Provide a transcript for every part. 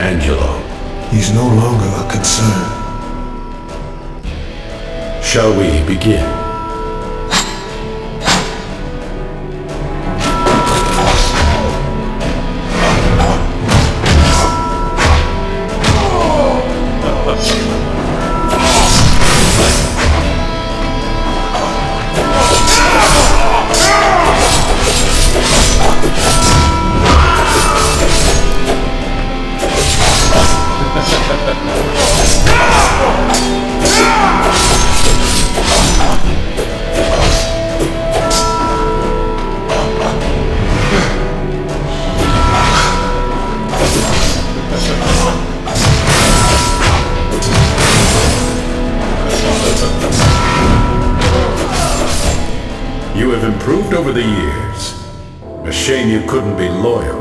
Angelo? He's no longer a concern. Shall we begin? Over the years. A shame you couldn't be loyal.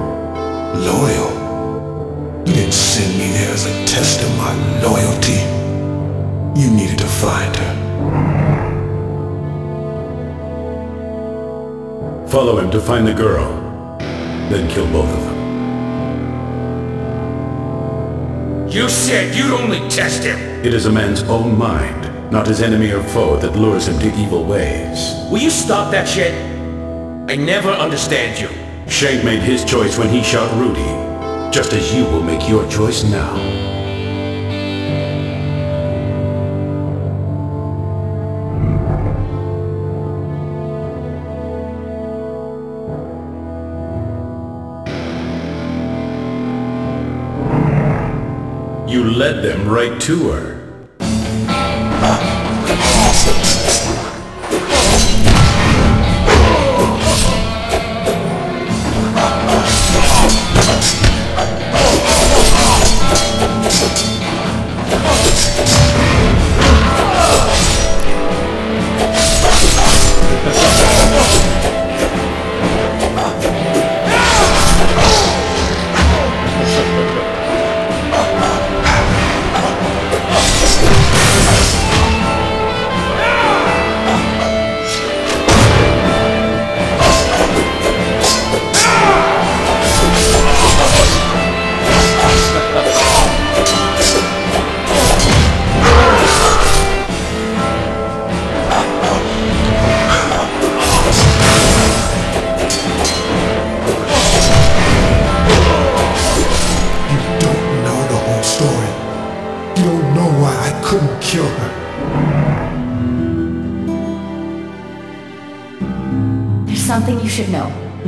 Loyal? You didn't send me there as a test of my loyalty. You needed to find her. Follow him to find the girl. Then kill both of them. You said you'd only test him. It is a man's own mind, not his enemy or foe, that lures him to evil ways. Will you stop that shit? I never understand you. Shank made his choice when he shot Rudy, just as you will make your choice now. You led them right to her. You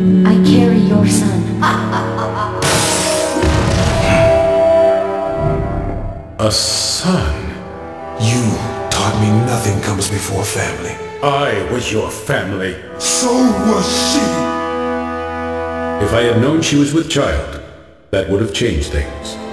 I carry your son. A son. You taught me nothing comes before family. I was your family. So was she. If I had known she was with child, that would have changed things.